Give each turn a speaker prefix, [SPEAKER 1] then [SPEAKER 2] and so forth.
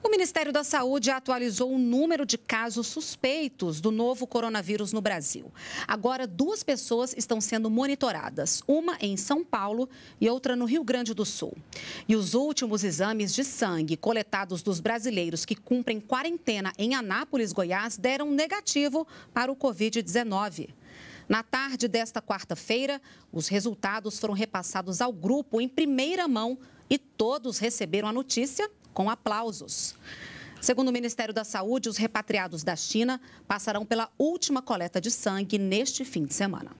[SPEAKER 1] O Ministério da Saúde atualizou o número de casos suspeitos do novo coronavírus no Brasil. Agora, duas pessoas estão sendo monitoradas, uma em São Paulo e outra no Rio Grande do Sul. E os últimos exames de sangue coletados dos brasileiros que cumprem quarentena em Anápolis, Goiás, deram negativo para o Covid-19. Na tarde desta quarta-feira, os resultados foram repassados ao grupo em primeira mão e todos receberam a notícia com aplausos. Segundo o Ministério da Saúde, os repatriados da China passarão pela última coleta de sangue neste fim de semana.